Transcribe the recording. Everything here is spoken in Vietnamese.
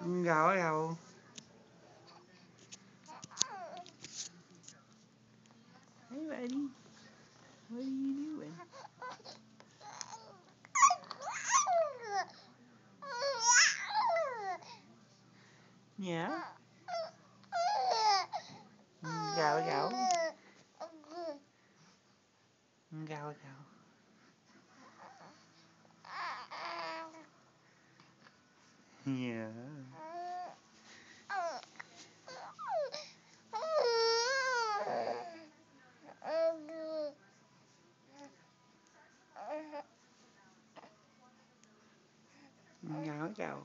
Gào ở đâu? Hey buddy, what are you doing? Yeah? Gào gào. Gào gào. Yeah. ngáo gào.